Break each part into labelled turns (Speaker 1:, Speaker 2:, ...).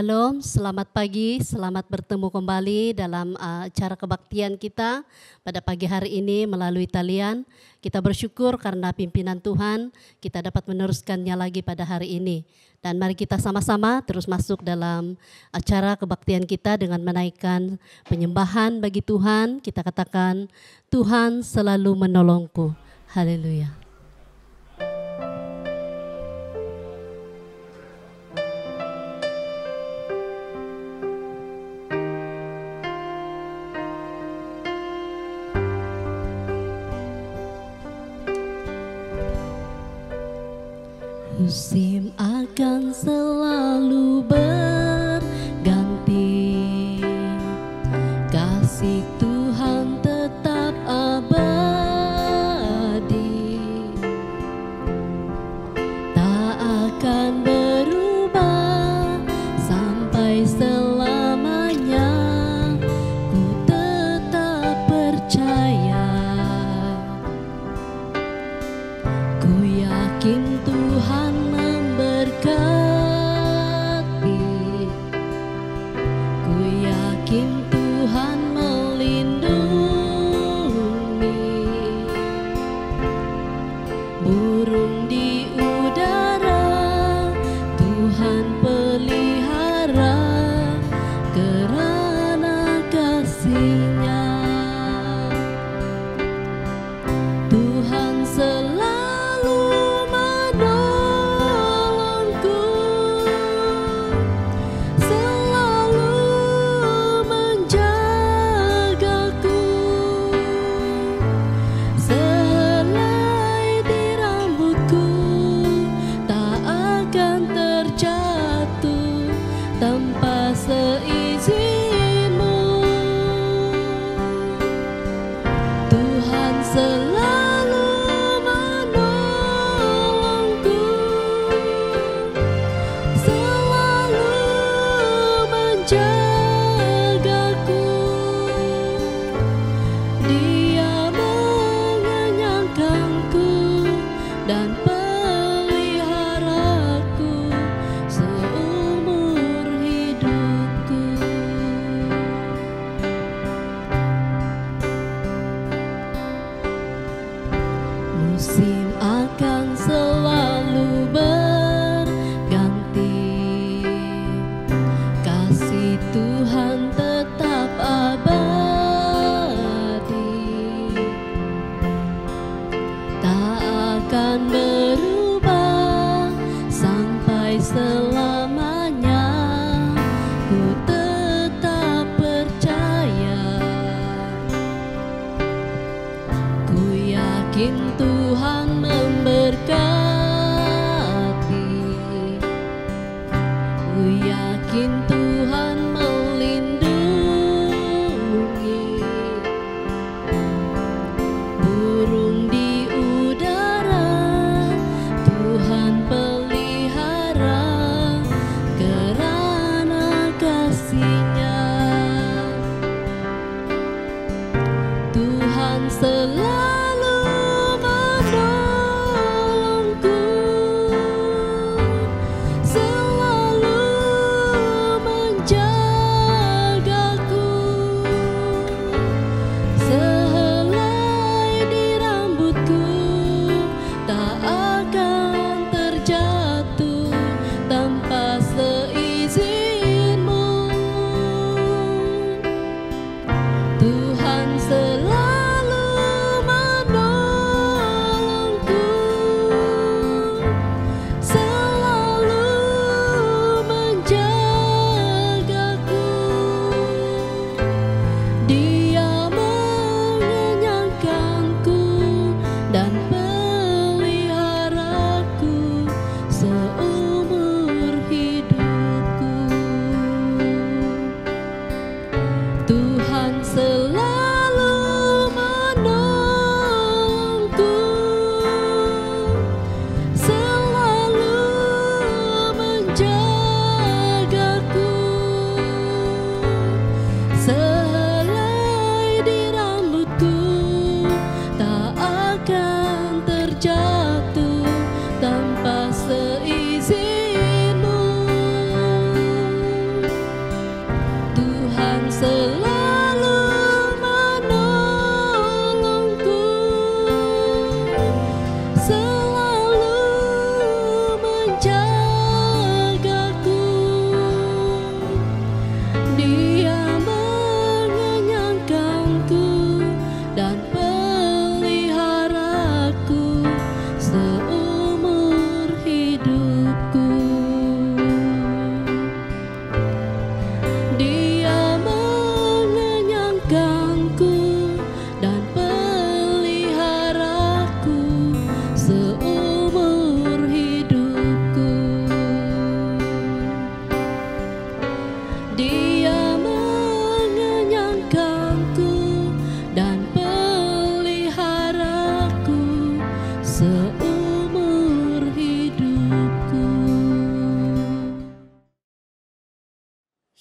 Speaker 1: Shalom, selamat pagi, selamat bertemu kembali dalam uh, acara kebaktian kita pada pagi hari ini melalui talian. Kita bersyukur karena pimpinan Tuhan kita dapat meneruskannya lagi pada hari ini. Dan mari kita sama-sama terus masuk dalam acara kebaktian kita dengan menaikkan penyembahan bagi Tuhan. Kita katakan, Tuhan selalu menolongku. Haleluya. Musim akan selalu berganti. Kasih Tuhan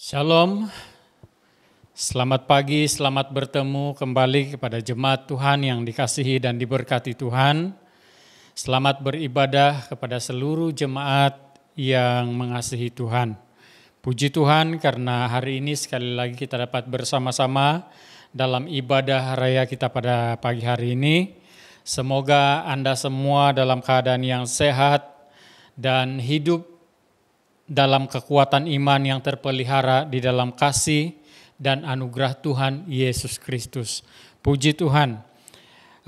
Speaker 2: Shalom, selamat pagi, selamat bertemu kembali kepada jemaat Tuhan yang dikasihi dan diberkati Tuhan. Selamat beribadah kepada seluruh jemaat yang mengasihi Tuhan. Puji Tuhan karena hari ini sekali lagi kita dapat bersama-sama dalam ibadah raya kita pada pagi hari ini. Semoga Anda semua dalam keadaan yang sehat dan hidup dalam kekuatan iman yang terpelihara di dalam kasih dan anugerah Tuhan Yesus Kristus. Puji Tuhan.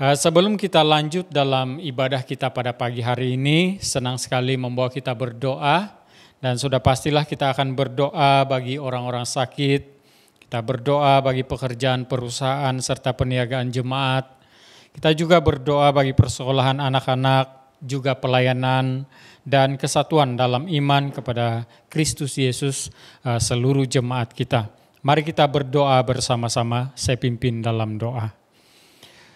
Speaker 2: Eh, Sebelum kita lanjut dalam ibadah kita pada pagi hari ini, senang sekali membawa kita berdoa dan sudah pastilah kita akan berdoa bagi orang-orang sakit, kita berdoa bagi pekerjaan perusahaan serta peniagaan jemaat. Kita juga berdoa bagi persekolahan anak-anak, juga pelayanan dan kesatuan dalam iman kepada Kristus Yesus uh, seluruh jemaat kita. Mari kita berdoa bersama-sama, saya pimpin dalam doa.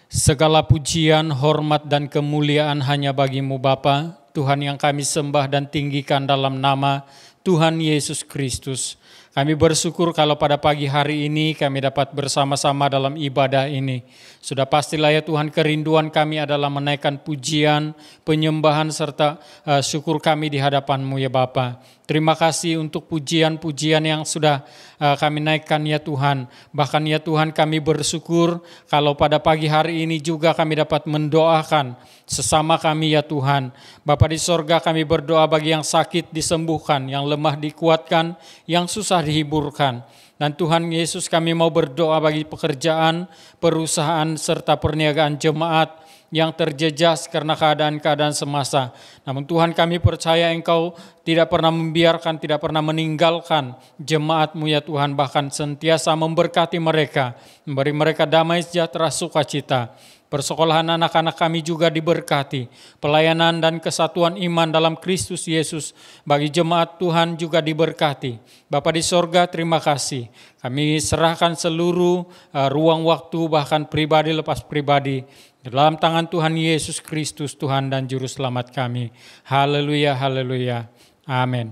Speaker 2: Segala pujian, hormat, dan kemuliaan hanya bagimu Bapa, Tuhan yang kami sembah dan tinggikan dalam nama Tuhan Yesus Kristus. Kami bersyukur kalau pada pagi hari ini kami dapat bersama-sama dalam ibadah ini. Sudah pastilah ya Tuhan kerinduan kami adalah menaikkan pujian, penyembahan serta uh, syukur kami di hadapan-Mu ya Bapa. Terima kasih untuk pujian-pujian yang sudah uh, kami naikkan ya Tuhan. Bahkan ya Tuhan kami bersyukur kalau pada pagi hari ini juga kami dapat mendoakan sesama kami ya Tuhan. Bapa di sorga kami berdoa bagi yang sakit disembuhkan, yang lemah dikuatkan, yang susah dihiburkan. Dan Tuhan Yesus kami mau berdoa bagi pekerjaan, perusahaan, serta perniagaan jemaat yang terjejas karena keadaan-keadaan semasa. Namun Tuhan kami percaya Engkau tidak pernah membiarkan, tidak pernah meninggalkan jemaatmu ya Tuhan, bahkan sentiasa memberkati mereka, memberi mereka damai sejahtera sukacita. Persekolahan anak-anak kami juga diberkati. Pelayanan dan kesatuan iman dalam Kristus Yesus bagi jemaat Tuhan juga diberkati. Bapa di sorga terima kasih. Kami serahkan seluruh uh, ruang waktu bahkan pribadi lepas pribadi dalam tangan Tuhan Yesus Kristus Tuhan dan Juru Selamat kami. Haleluya, haleluya. Amin.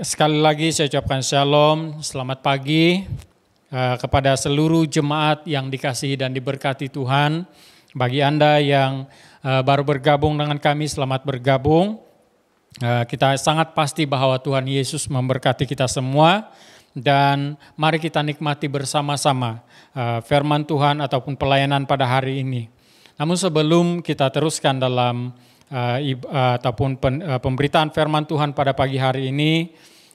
Speaker 2: Sekali lagi saya ucapkan shalom, selamat pagi kepada seluruh jemaat yang dikasihi dan diberkati Tuhan. Bagi Anda yang uh, baru bergabung dengan kami, selamat bergabung. Uh, kita sangat pasti bahwa Tuhan Yesus memberkati kita semua dan mari kita nikmati bersama-sama firman Tuhan ataupun pelayanan pada hari ini. Namun sebelum kita teruskan dalam ataupun pemberitaan firman Tuhan pada pagi hari ini,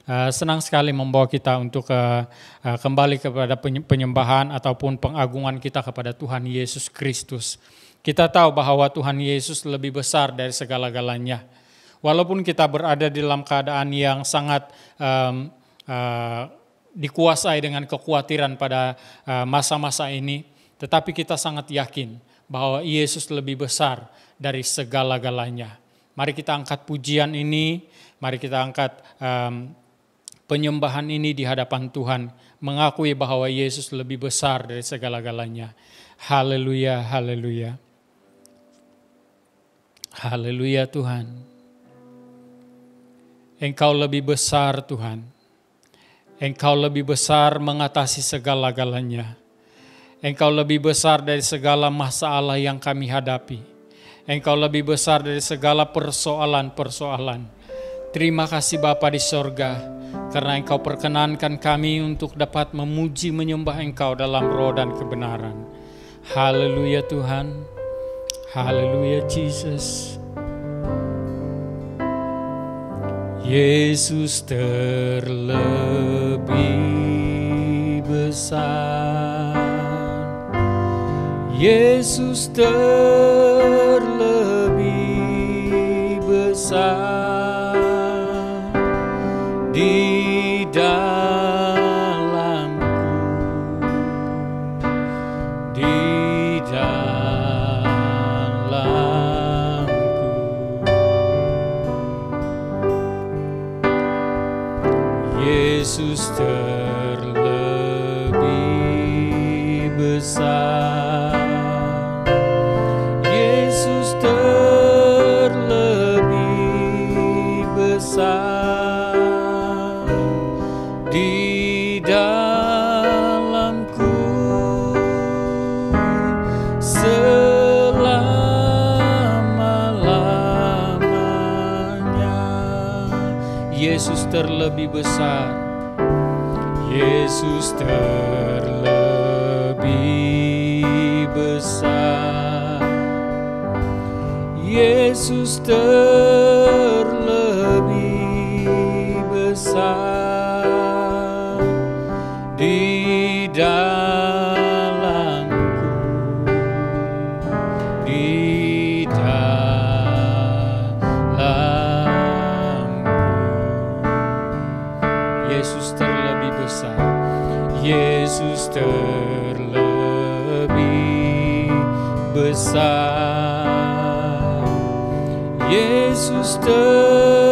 Speaker 2: uh, senang sekali membawa kita untuk uh, uh, kembali kepada penyembahan ataupun pengagungan kita kepada Tuhan Yesus Kristus. Kita tahu bahwa Tuhan Yesus lebih besar dari segala-galanya. Walaupun kita berada dalam keadaan yang sangat um, uh, dikuasai dengan kekhawatiran pada masa-masa uh, ini, tetapi kita sangat yakin bahwa Yesus lebih besar dari segala-galanya. Mari kita angkat pujian ini, mari kita angkat um, penyembahan ini di hadapan Tuhan, mengakui bahwa Yesus lebih besar dari segala-galanya. Haleluya, haleluya. Haleluya Tuhan. Engkau lebih besar Tuhan. Engkau lebih besar mengatasi segala-galanya. Engkau lebih besar dari segala masalah yang kami hadapi. Engkau lebih besar dari segala persoalan-persoalan. Terima kasih Bapa di sorga, karena Engkau perkenankan kami untuk dapat memuji menyembah Engkau dalam roh dan kebenaran. Haleluya Tuhan. Haleluya Jesus. Yesus terlebih besar Yesus terlebih besar di dalamku. Di dalamku. Yesus terlebih besar. Terlebih besar. Yesus terlebih besar. Yesus terlebih Yesus terlebih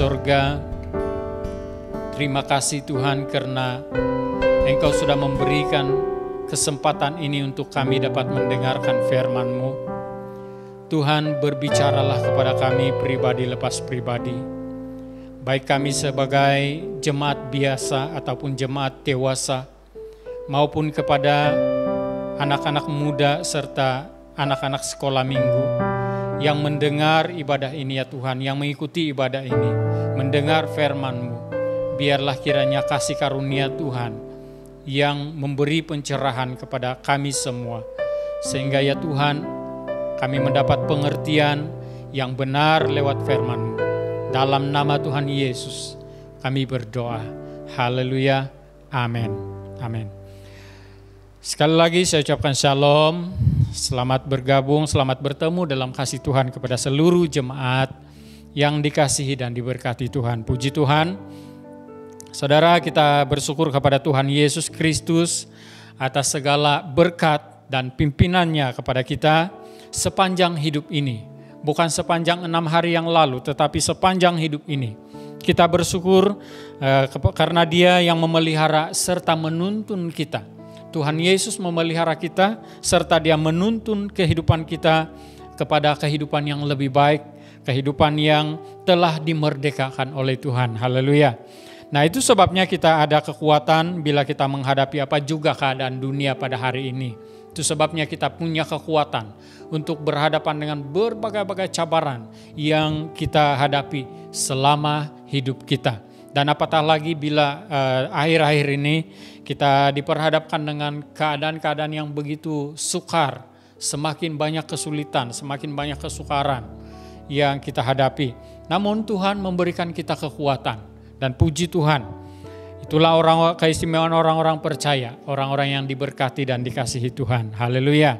Speaker 2: sorga terima kasih Tuhan karena Engkau sudah memberikan kesempatan ini untuk kami dapat mendengarkan firman-Mu. Tuhan berbicaralah kepada kami pribadi lepas pribadi. Baik kami sebagai jemaat biasa ataupun jemaat dewasa maupun kepada anak-anak muda serta anak-anak sekolah minggu yang mendengar ibadah ini ya Tuhan, yang mengikuti ibadah ini, mendengar firman-Mu. Biarlah kiranya kasih karunia Tuhan yang memberi pencerahan kepada kami semua. Sehingga ya Tuhan, kami mendapat pengertian yang benar lewat firman-Mu. Dalam nama Tuhan Yesus, kami berdoa. Haleluya. Amin. Amin. Sekali lagi saya ucapkan shalom. Selamat bergabung, selamat bertemu dalam kasih Tuhan kepada seluruh jemaat yang dikasihi dan diberkati Tuhan. Puji Tuhan. Saudara, kita bersyukur kepada Tuhan Yesus Kristus atas segala berkat dan pimpinannya kepada kita sepanjang hidup ini. Bukan sepanjang enam hari yang lalu, tetapi sepanjang hidup ini. Kita bersyukur uh, karena dia yang memelihara serta menuntun kita. Tuhan Yesus memelihara kita serta dia menuntun kehidupan kita kepada kehidupan yang lebih baik, kehidupan yang telah dimerdekakan oleh Tuhan. Haleluya. Nah itu sebabnya kita ada kekuatan bila kita menghadapi apa juga keadaan dunia pada hari ini. Itu sebabnya kita punya kekuatan untuk berhadapan dengan berbagai-bagai cabaran yang kita hadapi selama hidup kita. Dan apatah lagi bila akhir-akhir uh, ini kita diperhadapkan dengan keadaan-keadaan yang begitu sukar, semakin banyak kesulitan, semakin banyak kesukaran yang kita hadapi. Namun Tuhan memberikan kita kekuatan dan puji Tuhan. Itulah orang keistimewaan orang-orang percaya, orang-orang yang diberkati dan dikasihi Tuhan. Haleluya.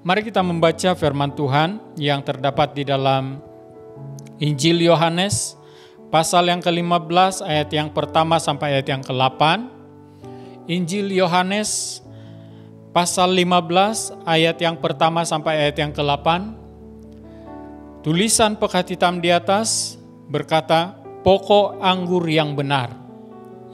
Speaker 2: Mari kita membaca firman Tuhan yang terdapat di dalam Injil Yohanes pasal yang ke-15 ayat yang pertama sampai ayat yang ke-8. Injil Yohanes pasal 15 ayat yang pertama sampai ayat yang ke-8. Tulisan pekat hitam di atas berkata, pokok anggur yang benar.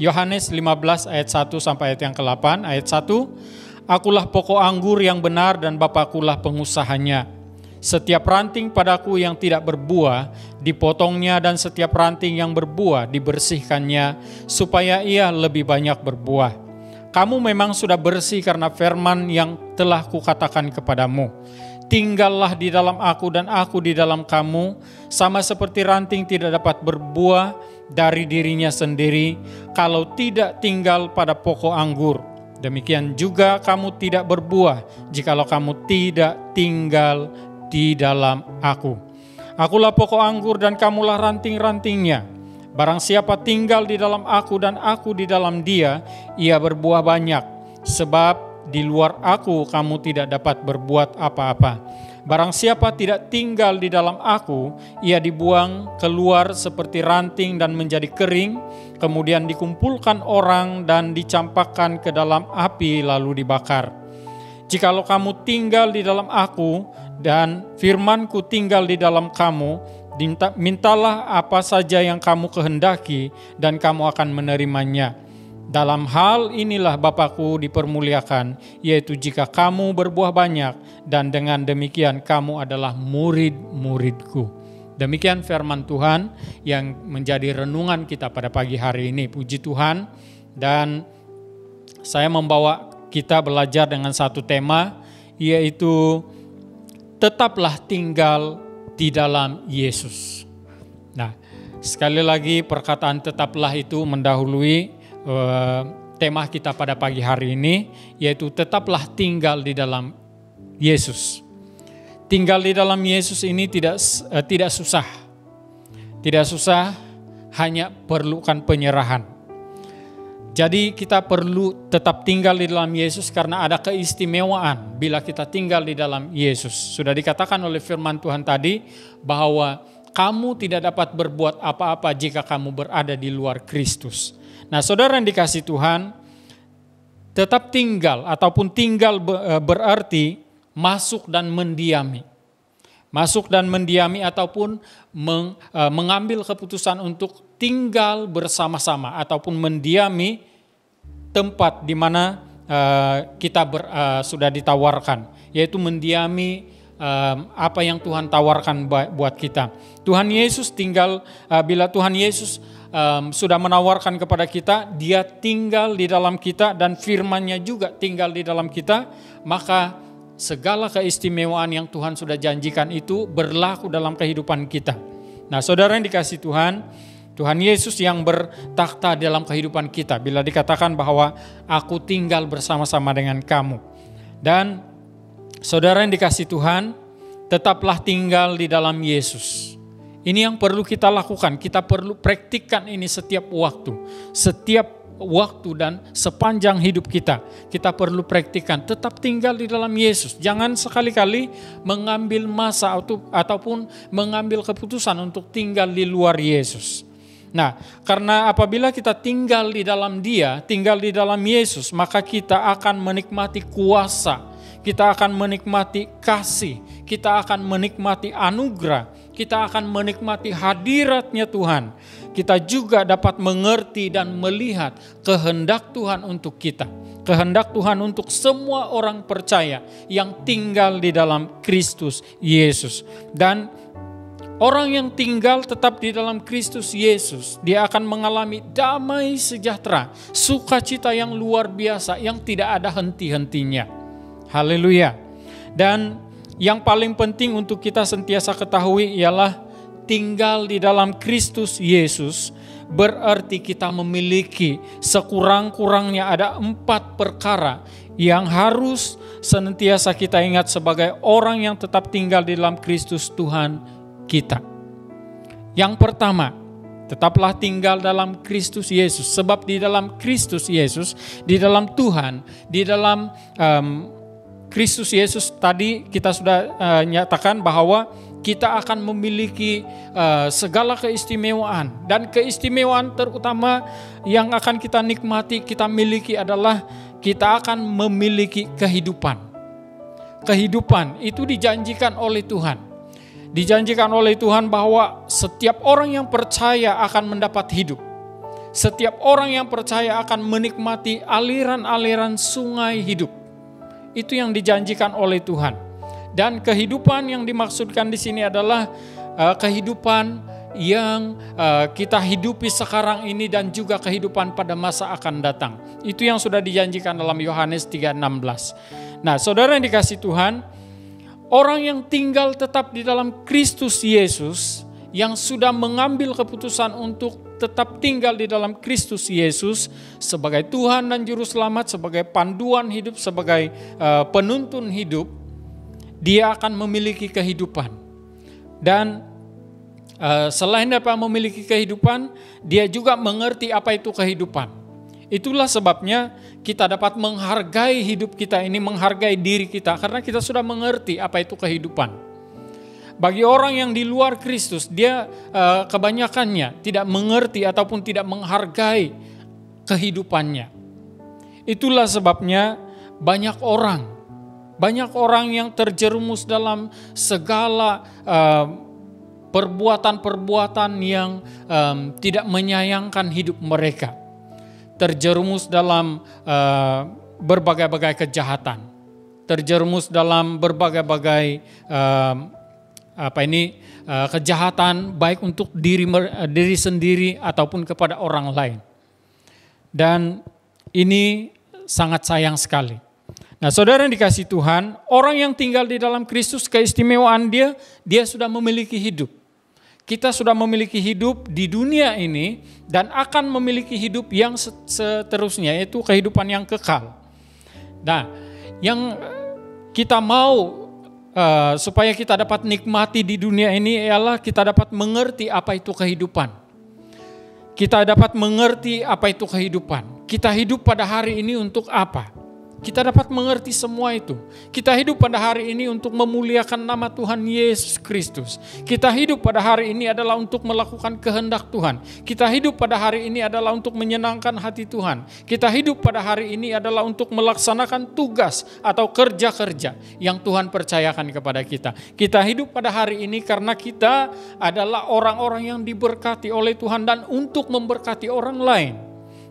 Speaker 2: Yohanes 15 ayat 1 sampai ayat yang ke-8, ayat 1, Akulah pokok anggur yang benar dan Bapakulah pengusahanya. Setiap ranting padaku yang tidak berbuah, dipotongnya dan setiap ranting yang berbuah dibersihkannya, supaya ia lebih banyak berbuah. Kamu memang sudah bersih karena firman yang telah kukatakan kepadamu tinggallah di dalam aku dan aku di dalam kamu, sama seperti ranting tidak dapat berbuah dari dirinya sendiri kalau tidak tinggal pada pokok anggur. Demikian juga kamu tidak berbuah jikalau kamu tidak tinggal di dalam aku. Akulah pokok anggur dan kamulah ranting-rantingnya. Barang siapa tinggal di dalam aku dan aku di dalam dia, ia berbuah banyak. Sebab di luar aku kamu tidak dapat berbuat apa-apa. Barang siapa tidak tinggal di dalam aku, ia dibuang keluar seperti ranting dan menjadi kering, kemudian dikumpulkan orang dan dicampakkan ke dalam api lalu dibakar. Jikalau kamu tinggal di dalam aku dan firmanku tinggal di dalam kamu, mintalah apa saja yang kamu kehendaki dan kamu akan menerimanya. Dalam hal inilah Bapakku dipermuliakan, yaitu jika kamu berbuah banyak dan dengan demikian kamu adalah murid-muridku. Demikian firman Tuhan yang menjadi renungan kita pada pagi hari ini. Puji Tuhan dan saya membawa kita belajar dengan satu tema yaitu tetaplah tinggal di dalam Yesus. Nah, sekali lagi perkataan tetaplah itu mendahului tema kita pada pagi hari ini, yaitu tetaplah tinggal di dalam Yesus. Tinggal di dalam Yesus ini tidak uh, tidak susah, tidak susah, hanya perlukan penyerahan. Jadi kita perlu tetap tinggal di dalam Yesus karena ada keistimewaan bila kita tinggal di dalam Yesus. Sudah dikatakan oleh firman Tuhan tadi bahwa kamu tidak dapat berbuat apa-apa jika kamu berada di luar Kristus. Nah, saudara yang dikasih Tuhan, tetap tinggal ataupun tinggal e, berarti masuk dan mendiami. Masuk dan mendiami ataupun e, mengambil keputusan untuk tinggal bersama-sama ataupun mendiami tempat di mana uh, kita ber, sudah ditawarkan, yaitu mendiami apa yang Tuhan tawarkan buat kita. Tuhan Yesus tinggal bila Tuhan Yesus um, sudah menawarkan kepada kita, Dia tinggal di dalam kita dan firman-Nya juga tinggal di dalam kita, maka segala keistimewaan yang Tuhan sudah janjikan itu berlaku dalam kehidupan kita. Nah, saudara yang dikasih Tuhan, Tuhan Yesus yang bertakhta dalam kehidupan kita. Bila dikatakan bahwa aku tinggal bersama-sama dengan kamu. Dan saudara yang dikasih Tuhan, tetaplah tinggal di dalam Yesus. Ini yang perlu kita lakukan. Kita perlu praktikkan ini setiap waktu. Setiap waktu dan sepanjang hidup kita. Kita perlu praktikkan tetap tinggal di dalam Yesus. Jangan sekali-kali mengambil masa ataupun mengambil keputusan untuk tinggal di luar Yesus. Nah, karena apabila kita tinggal di dalam Dia, tinggal di dalam Yesus, maka kita akan menikmati kuasa, kita akan menikmati kasih, kita akan menikmati anugerah, kita akan menikmati hadiratnya Tuhan. Kita juga dapat mengerti dan melihat kehendak Tuhan untuk kita. Kehendak Tuhan untuk semua orang percaya yang tinggal di dalam Kristus Yesus. Dan Orang yang tinggal tetap di dalam Kristus Yesus, dia akan mengalami damai sejahtera, sukacita yang luar biasa yang tidak ada henti-hentinya. Haleluya. Dan yang paling penting untuk kita sentiasa ketahui ialah tinggal di dalam Kristus Yesus berarti kita memiliki sekurang-kurangnya ada empat perkara yang harus senantiasa kita ingat sebagai orang yang tetap tinggal di dalam Kristus Tuhan kita. Yang pertama, tetaplah tinggal dalam Kristus Yesus, sebab di dalam Kristus Yesus, di dalam Tuhan, di dalam um, Kristus Yesus tadi kita sudah uh, nyatakan bahwa kita akan memiliki uh, segala keistimewaan dan keistimewaan terutama yang akan kita nikmati kita miliki adalah kita akan memiliki kehidupan. Kehidupan itu dijanjikan oleh Tuhan. Dijanjikan oleh Tuhan bahwa setiap orang yang percaya akan mendapat hidup. Setiap orang yang percaya akan menikmati aliran-aliran sungai hidup. Itu yang dijanjikan oleh Tuhan. Dan kehidupan yang dimaksudkan di sini adalah uh, kehidupan yang uh, kita hidupi sekarang ini dan juga kehidupan pada masa akan datang. Itu yang sudah dijanjikan dalam Yohanes 3:16. Nah, saudara yang dikasih Tuhan, Orang yang tinggal tetap di dalam Kristus Yesus, yang sudah mengambil keputusan untuk tetap tinggal di dalam Kristus Yesus sebagai Tuhan dan Juru Selamat, sebagai panduan hidup, sebagai uh, penuntun hidup, dia akan memiliki kehidupan. Dan uh, selain dapat memiliki kehidupan, dia juga mengerti apa itu kehidupan. Itulah sebabnya kita dapat menghargai hidup kita ini, menghargai diri kita, karena kita sudah mengerti apa itu kehidupan. Bagi orang yang di luar Kristus, dia uh, kebanyakannya tidak mengerti ataupun tidak menghargai kehidupannya. Itulah sebabnya banyak orang, banyak orang yang terjerumus dalam segala perbuatan-perbuatan uh, yang tidak menyayangkan hidup mereka. Terjerumus dalam uh, berbagai-bagai kejahatan, terjerumus dalam berbagai-bagai apa ini uh, kejahatan baik untuk diri diri sendiri ataupun kepada orang lain. Dan ini sangat sayang sekali. Nah, saudara yang dikasih Tuhan, orang yang tinggal di dalam Kristus, keistimewaan dia, dia sudah memiliki hidup. Kita sudah memiliki hidup di dunia ini dan akan memiliki hidup yang seterusnya, yaitu kehidupan yang kekal. Nah, yang kita mau uh, supaya kita dapat nikmati di dunia ini ialah kita dapat mengerti apa itu kehidupan. Kita dapat mengerti apa itu kehidupan. Kita hidup pada hari ini untuk apa? Kita dapat mengerti semua itu. Kita hidup pada hari ini untuk memuliakan nama Tuhan Yesus Kristus. Kita hidup pada hari ini adalah untuk melakukan kehendak Tuhan. Kita hidup pada hari ini adalah untuk menyenangkan hati Tuhan. Kita hidup pada hari ini adalah untuk melaksanakan tugas atau kerja-kerja yang Tuhan percayakan kepada kita. Kita hidup pada hari ini karena kita adalah orang-orang yang diberkati oleh Tuhan dan untuk memberkati orang lain.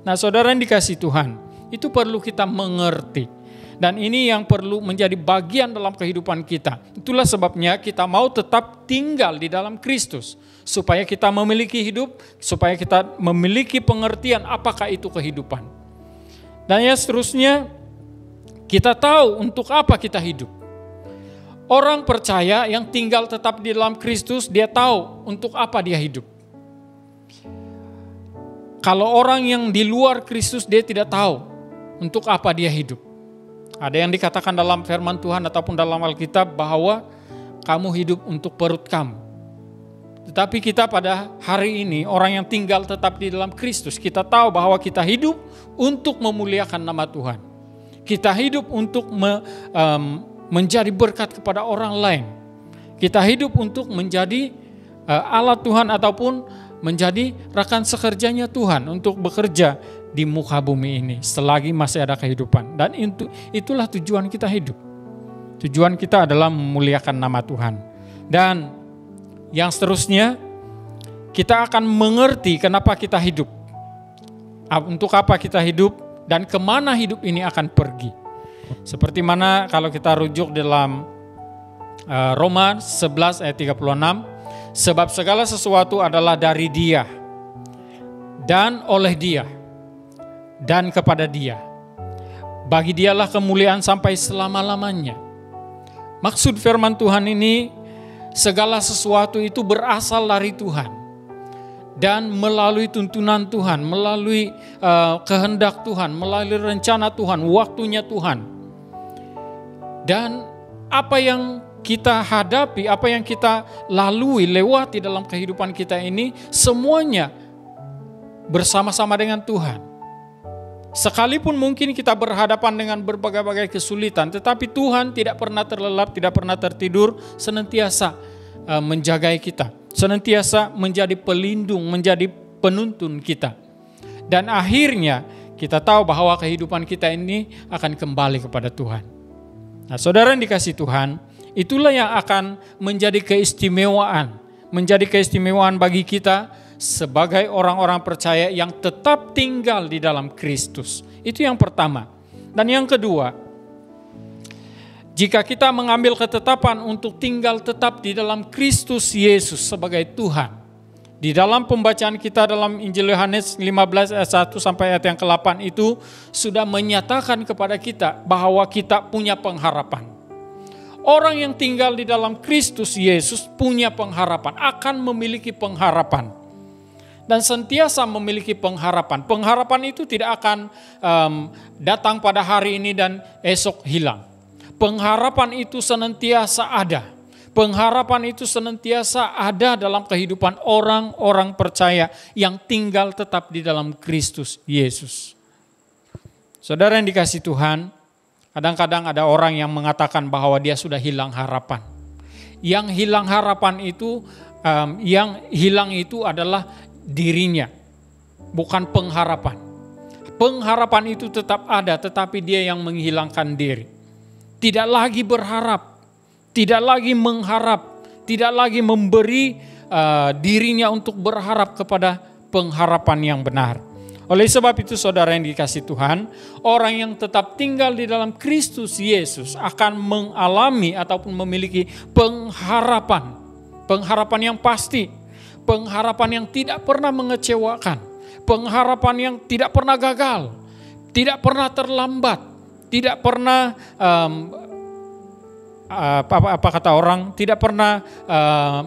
Speaker 2: Nah, saudara yang dikasih Tuhan, itu perlu kita mengerti. Dan ini yang perlu menjadi bagian dalam kehidupan kita. Itulah sebabnya kita mau tetap tinggal di dalam Kristus. Supaya kita memiliki hidup, supaya kita memiliki pengertian apakah itu kehidupan. Dan ya seterusnya, kita tahu untuk apa kita hidup. Orang percaya yang tinggal tetap di dalam Kristus, dia tahu untuk apa dia hidup. Kalau orang yang di luar Kristus dia tidak tahu untuk apa dia hidup. Ada yang dikatakan dalam firman Tuhan ataupun dalam Alkitab bahwa kamu hidup untuk perut kamu. Tetapi kita pada hari ini orang yang tinggal tetap di dalam Kristus, kita tahu bahwa kita hidup untuk memuliakan nama Tuhan. Kita hidup untuk me, um, menjadi berkat kepada orang lain. Kita hidup untuk menjadi uh, alat Tuhan ataupun menjadi rekan sekerjanya Tuhan untuk bekerja di muka bumi ini selagi masih ada kehidupan. Dan itu itulah tujuan kita hidup. Tujuan kita adalah memuliakan nama Tuhan. Dan yang seterusnya kita akan mengerti kenapa kita hidup. Untuk apa kita hidup dan ke mana hidup ini akan pergi. Seperti mana kalau kita rujuk dalam uh, Roma 11 ayat 36 Sebab segala sesuatu adalah dari Dia dan oleh Dia dan kepada Dia. Bagi Dialah kemuliaan sampai selama-lamanya. Maksud firman Tuhan ini segala sesuatu itu berasal dari Tuhan dan melalui tuntunan Tuhan, melalui uh, kehendak Tuhan, melalui rencana Tuhan, waktunya Tuhan. Dan apa yang kita hadapi, apa yang kita lalui, lewati dalam kehidupan kita ini, semuanya bersama-sama dengan Tuhan. Sekalipun mungkin kita berhadapan dengan berbagai-bagai kesulitan, tetapi Tuhan tidak pernah terlelap, tidak pernah tertidur, senantiasa eh, menjagai kita, senantiasa menjadi pelindung, menjadi penuntun kita. Dan akhirnya kita tahu bahwa kehidupan kita ini akan kembali kepada Tuhan. Nah, saudara yang dikasih Tuhan, Itulah yang akan menjadi keistimewaan, menjadi keistimewaan bagi kita sebagai orang-orang percaya yang tetap tinggal di dalam Kristus. Itu yang pertama. Dan yang kedua, jika kita mengambil ketetapan untuk tinggal tetap di dalam Kristus Yesus sebagai Tuhan, di dalam pembacaan kita dalam Injil Yohanes 15 ayat 1 sampai ayat yang ke-8 itu sudah menyatakan kepada kita bahwa kita punya pengharapan. Orang yang tinggal di dalam Kristus Yesus punya pengharapan, akan memiliki pengharapan. Dan sentiasa memiliki pengharapan. Pengharapan itu tidak akan um, datang pada hari ini dan esok hilang. Pengharapan itu senantiasa ada. Pengharapan itu senantiasa ada dalam kehidupan orang-orang percaya yang tinggal tetap di dalam Kristus Yesus. Saudara yang dikasih Tuhan, kadang-kadang ada orang yang mengatakan bahwa dia sudah hilang harapan. Yang hilang harapan itu, um, yang hilang itu adalah dirinya, bukan pengharapan. Pengharapan itu tetap ada, tetapi dia yang menghilangkan diri. Tidak lagi berharap, tidak lagi mengharap, tidak lagi memberi uh, dirinya untuk berharap kepada pengharapan yang benar. Oleh sebab itu saudara yang dikasih Tuhan, orang yang tetap tinggal di dalam Kristus Yesus akan mengalami ataupun memiliki pengharapan. Pengharapan yang pasti, pengharapan yang tidak pernah mengecewakan, pengharapan yang tidak pernah gagal, tidak pernah terlambat, tidak pernah um, apa, apa kata orang tidak pernah uh,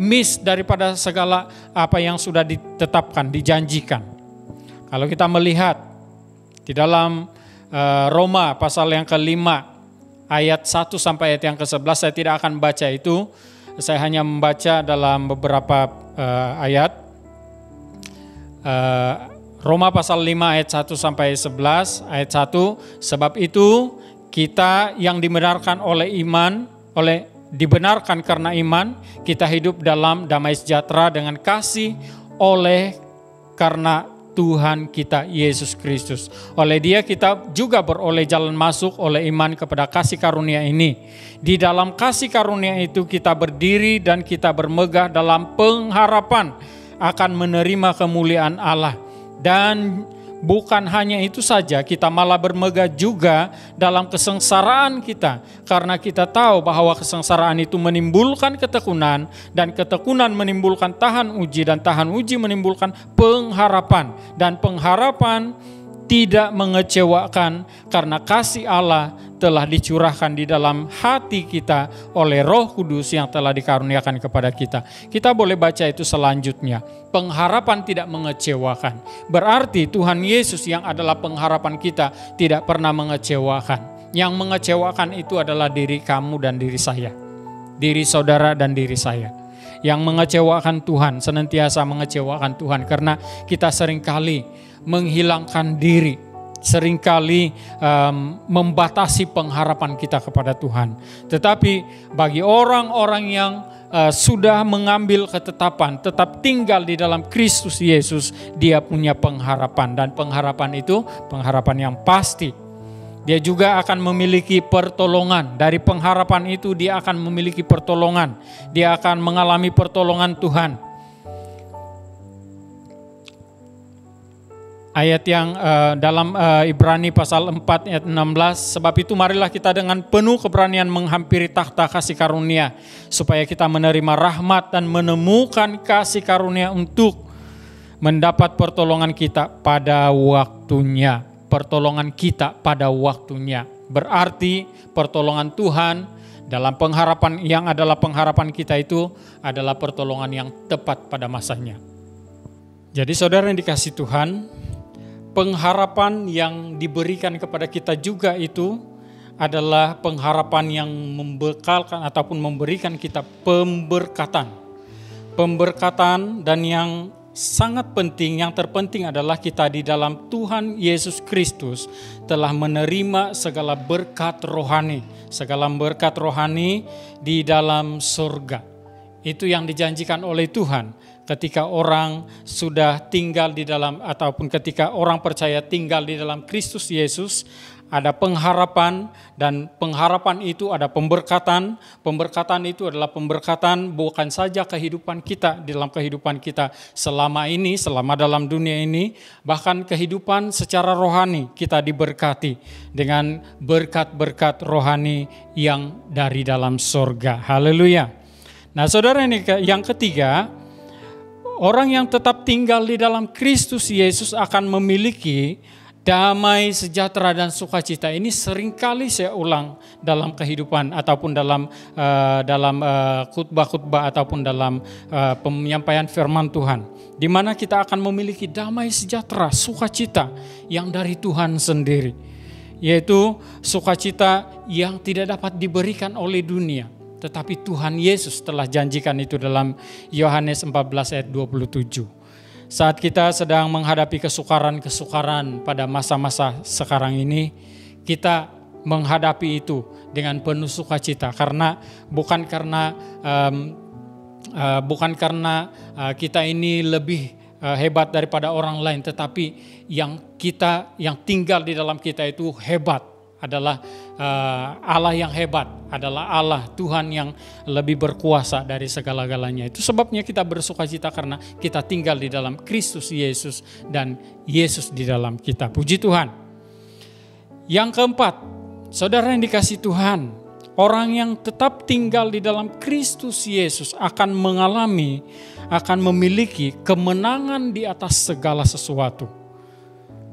Speaker 2: miss daripada segala apa yang sudah ditetapkan, dijanjikan. Kalau kita melihat di dalam uh, Roma pasal yang kelima ayat 1 sampai ayat yang ke-11 saya tidak akan baca itu. Saya hanya membaca dalam beberapa uh, ayat. Uh, Roma pasal 5 ayat 1 sampai 11 ayat 1 sebab itu kita yang dibenarkan oleh iman, oleh dibenarkan karena iman, kita hidup dalam damai sejahtera dengan kasih oleh karena Tuhan kita Yesus Kristus. Oleh Dia kita juga beroleh jalan masuk oleh iman kepada kasih karunia ini. Di dalam kasih karunia itu kita berdiri dan kita bermegah dalam pengharapan akan menerima kemuliaan Allah dan Bukan hanya itu saja, kita malah bermegah juga dalam kesengsaraan kita, karena kita tahu bahwa kesengsaraan itu menimbulkan ketekunan, dan ketekunan menimbulkan tahan uji, dan tahan uji menimbulkan pengharapan, dan pengharapan tidak mengecewakan karena kasih Allah telah dicurahkan di dalam hati kita oleh Roh Kudus yang telah dikaruniakan kepada kita. Kita boleh baca itu selanjutnya. Pengharapan tidak mengecewakan. Berarti Tuhan Yesus yang adalah pengharapan kita tidak pernah mengecewakan. Yang mengecewakan itu adalah diri kamu dan diri saya. Diri saudara dan diri saya yang mengecewakan Tuhan, senantiasa mengecewakan Tuhan karena kita sering kali menghilangkan diri, sering kali um, membatasi pengharapan kita kepada Tuhan. Tetapi bagi orang-orang yang uh, sudah mengambil ketetapan, tetap tinggal di dalam Kristus Yesus, dia punya pengharapan dan pengharapan itu pengharapan yang pasti. Dia juga akan memiliki pertolongan. Dari pengharapan itu dia akan memiliki pertolongan. Dia akan mengalami pertolongan Tuhan ayat yang uh, dalam uh, Ibrani pasal 4 ayat 16 sebab itu marilah kita dengan penuh keberanian menghampiri takhta kasih karunia supaya kita menerima rahmat dan menemukan kasih karunia untuk mendapat pertolongan kita pada waktunya pertolongan kita pada waktunya berarti pertolongan Tuhan dalam pengharapan yang adalah pengharapan kita itu adalah pertolongan yang tepat pada masanya. Jadi saudara yang dikasih Tuhan, pengharapan yang diberikan kepada kita juga itu adalah pengharapan yang membekalkan ataupun memberikan kita pemberkatan. Pemberkatan dan yang sangat penting, yang terpenting adalah kita di dalam Tuhan Yesus Kristus telah menerima segala berkat rohani, segala berkat rohani di dalam surga. Itu yang dijanjikan oleh Tuhan ketika orang sudah tinggal di dalam ataupun ketika orang percaya tinggal di dalam Kristus Yesus ada pengharapan dan pengharapan itu ada pemberkatan. Pemberkatan itu adalah pemberkatan bukan saja kehidupan kita di dalam kehidupan kita selama ini, selama dalam dunia ini, bahkan kehidupan secara rohani kita diberkati dengan berkat-berkat rohani yang dari dalam sorga. Haleluya. Nah saudara ini yang ketiga, Orang yang tetap tinggal di dalam Kristus Yesus akan memiliki damai, sejahtera dan sukacita. Ini sering kali saya ulang dalam kehidupan ataupun dalam uh, dalam uh, khutbah-khutbah ataupun dalam uh, penyampaian firman Tuhan. Di mana kita akan memiliki damai sejahtera, sukacita yang dari Tuhan sendiri. Yaitu sukacita yang tidak dapat diberikan oleh dunia tetapi Tuhan Yesus telah janjikan itu dalam Yohanes 14 ayat 27. Saat kita sedang menghadapi kesukaran-kesukaran pada masa-masa sekarang ini, kita menghadapi itu dengan penuh sukacita karena bukan karena um, uh, bukan karena uh, kita ini lebih uh, hebat daripada orang lain, tetapi yang kita yang tinggal di dalam kita itu hebat adalah uh, Allah yang hebat, adalah Allah Tuhan yang lebih berkuasa dari segala-galanya. Itu sebabnya kita bersuka cita karena kita tinggal di dalam Kristus Yesus dan Yesus di dalam kita. Puji Tuhan. Yang keempat, saudara yang dikasih Tuhan, orang yang tetap tinggal di dalam Kristus Yesus akan mengalami, akan memiliki kemenangan di atas segala sesuatu.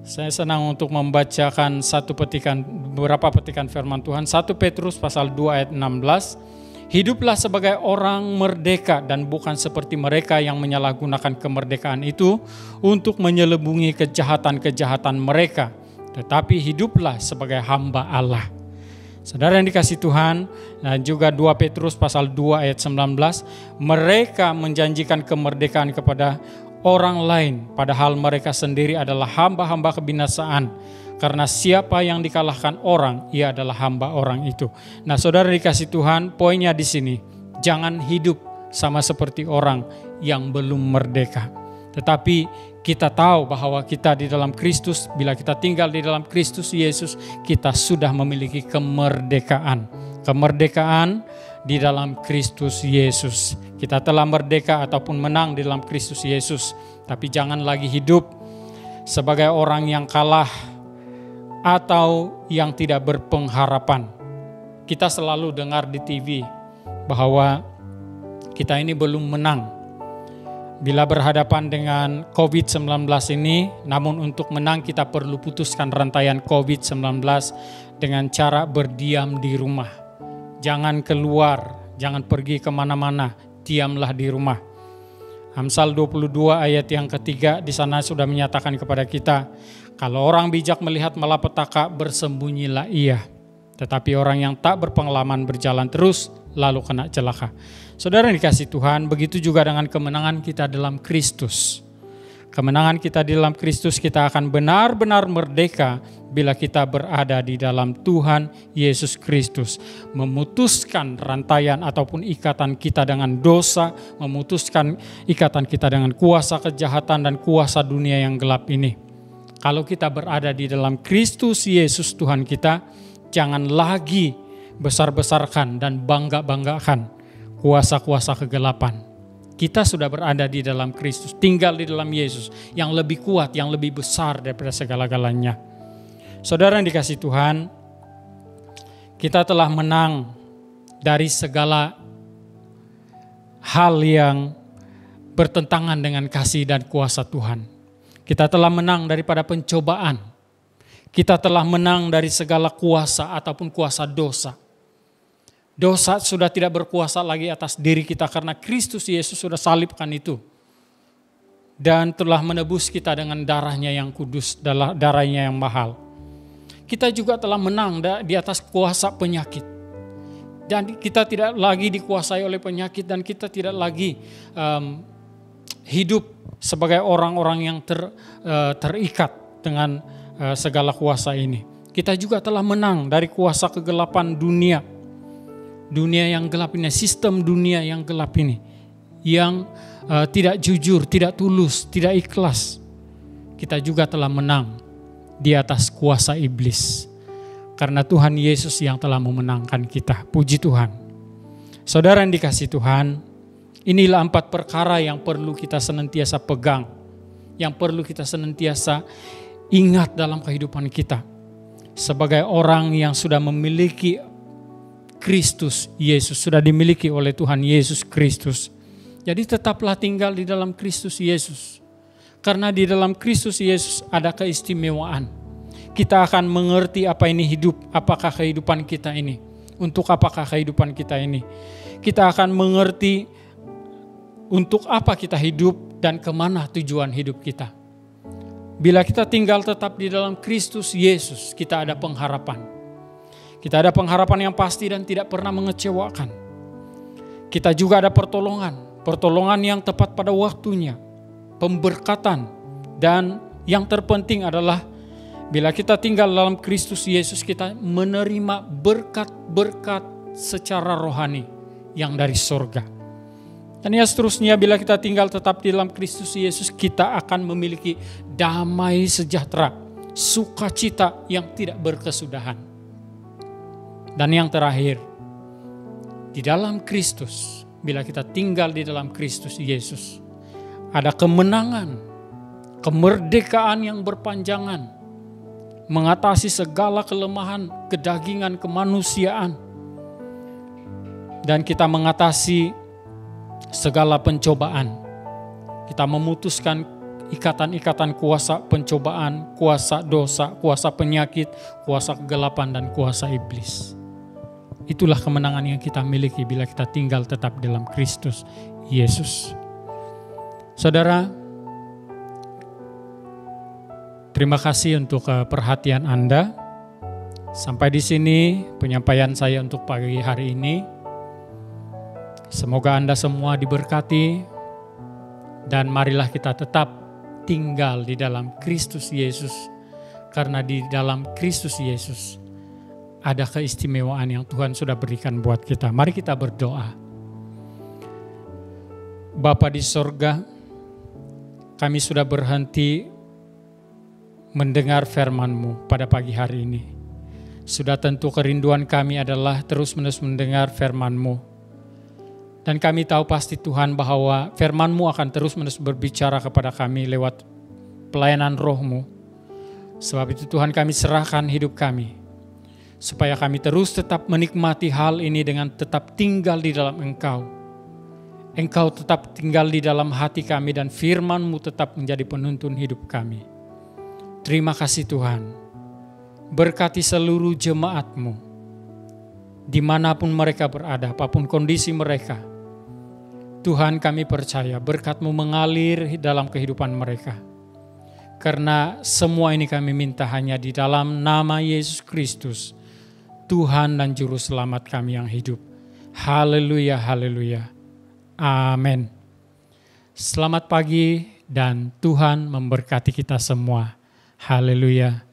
Speaker 2: Saya senang untuk membacakan satu petikan, beberapa petikan firman Tuhan. 1 Petrus pasal 2 ayat 16. Hiduplah sebagai orang merdeka dan bukan seperti mereka yang menyalahgunakan kemerdekaan itu untuk menyelebungi kejahatan-kejahatan mereka. Tetapi hiduplah sebagai hamba Allah. Saudara yang dikasih Tuhan, dan juga 2 Petrus pasal 2 ayat 19, mereka menjanjikan kemerdekaan kepada orang lain, padahal mereka sendiri adalah hamba-hamba kebinasaan. Karena siapa yang dikalahkan orang, ia adalah hamba orang itu. Nah, saudara dikasih Tuhan, poinnya di sini, jangan hidup sama seperti orang yang belum merdeka. Tetapi kita tahu bahwa kita di dalam Kristus, bila kita tinggal di dalam Kristus Yesus, kita sudah memiliki kemerdekaan. Kemerdekaan di dalam Kristus Yesus. Kita telah merdeka ataupun menang di dalam Kristus Yesus, tapi jangan lagi hidup sebagai orang yang kalah atau yang tidak berpengharapan. Kita selalu dengar di TV bahwa kita ini belum menang. Bila berhadapan dengan COVID-19 ini, namun untuk menang kita perlu putuskan rantaian COVID-19 dengan cara berdiam di rumah. Jangan keluar, jangan pergi ke mana-mana, diamlah di rumah. Amsal 22 ayat yang ketiga di sana sudah menyatakan kepada kita, kalau orang bijak melihat malapetaka bersembunyilah ia. Tetapi orang yang tak berpengalaman berjalan terus lalu kena celaka. Saudara yang dikasih Tuhan, begitu juga dengan kemenangan kita dalam Kristus. Kemenangan kita di dalam Kristus kita akan benar-benar merdeka bila kita berada di dalam Tuhan Yesus Kristus, memutuskan rantaian ataupun ikatan kita dengan dosa, memutuskan ikatan kita dengan kuasa kejahatan dan kuasa dunia yang gelap ini. Kalau kita berada di dalam Kristus Yesus Tuhan kita, jangan lagi besar-besarkan dan bangga-banggakan kuasa-kuasa kegelapan. Kita sudah berada di dalam Kristus, tinggal di dalam Yesus yang lebih kuat, yang lebih besar daripada segala-galanya. Saudara yang dikasih Tuhan, kita telah menang dari segala hal yang bertentangan dengan kasih dan kuasa Tuhan. Kita telah menang daripada pencobaan. Kita telah menang dari segala kuasa ataupun kuasa dosa. Dosa sudah tidak berkuasa lagi atas diri kita karena Kristus Yesus sudah salibkan itu. Dan telah menebus kita dengan darahnya yang kudus, darahnya yang mahal kita juga telah menang di atas kuasa penyakit. Dan kita tidak lagi dikuasai oleh penyakit dan kita tidak lagi um, hidup sebagai orang-orang yang ter, uh, terikat dengan uh, segala kuasa ini. Kita juga telah menang dari kuasa kegelapan dunia. Dunia yang gelap ini, sistem dunia yang gelap ini. Yang uh, tidak jujur, tidak tulus, tidak ikhlas. Kita juga telah menang di atas kuasa iblis. Karena Tuhan Yesus yang telah memenangkan kita. Puji Tuhan. Saudara yang dikasih Tuhan, inilah empat perkara yang perlu kita senantiasa pegang. Yang perlu kita senantiasa ingat dalam kehidupan kita. Sebagai orang yang sudah memiliki Kristus Yesus, sudah dimiliki oleh Tuhan Yesus Kristus. Jadi tetaplah tinggal di dalam Kristus Yesus karena di dalam Kristus Yesus ada keistimewaan. Kita akan mengerti apa ini hidup, apakah kehidupan kita ini. Untuk apakah kehidupan kita ini. Kita akan mengerti untuk apa kita hidup dan ke mana tujuan hidup kita. Bila kita tinggal tetap di dalam Kristus Yesus, kita ada pengharapan. Kita ada pengharapan yang pasti dan tidak pernah mengecewakan. kita juga ada pertolongan, pertolongan yang tepat pada waktunya, pemberkatan, dan yang terpenting adalah bila kita tinggal dalam Kristus Yesus, kita menerima berkat-berkat secara rohani yang dari sorga. Dan ya seterusnya bila kita tinggal tetap di dalam Kristus Yesus, kita akan memiliki damai sejahtera, sukacita yang tidak berkesudahan. Dan yang terakhir, di dalam Kristus, bila kita tinggal di dalam Kristus Yesus, ada kemenangan kemerdekaan yang berpanjangan, mengatasi segala kelemahan kedagingan kemanusiaan, dan kita mengatasi segala pencobaan. Kita memutuskan ikatan-ikatan kuasa pencobaan, kuasa dosa, kuasa penyakit, kuasa kegelapan, dan kuasa iblis. Itulah kemenangan yang kita miliki bila kita tinggal tetap dalam Kristus Yesus. Saudara, Terima kasih untuk eh, perhatian Anda. Sampai di sini penyampaian saya untuk pagi hari ini. Semoga Anda semua diberkati dan marilah kita tetap tinggal di dalam Kristus Yesus karena di dalam Kristus Yesus ada keistimewaan yang Tuhan sudah berikan buat kita. Mari kita berdoa. Bapa di sorga, kami sudah berhenti mendengar firman-Mu pada pagi hari ini. Sudah tentu kerinduan kami adalah terus-menerus mendengar firman-Mu. Dan kami tahu pasti Tuhan bahwa firman-Mu akan terus-menerus berbicara kepada kami lewat pelayanan roh-Mu. Sebab itu Tuhan kami serahkan hidup kami. Supaya kami terus tetap menikmati hal ini dengan tetap tinggal di dalam Engkau. Engkau tetap tinggal di dalam hati kami dan firman-Mu tetap menjadi penuntun hidup kami. Terima kasih Tuhan. Berkati seluruh jemaatmu. Di mana pun mereka berada, apa pun kondisi mereka. Tuhan kami percaya berkatmu mengalir dalam kehidupan mereka. Karena semua ini kami minta hanya di dalam nama Yesus Kristus. Tuhan dan Juru Selamat kami yang hidup. Haleluya, haleluya. Amin. Selamat pagi dan Tuhan memberkati kita semua. Haleluya.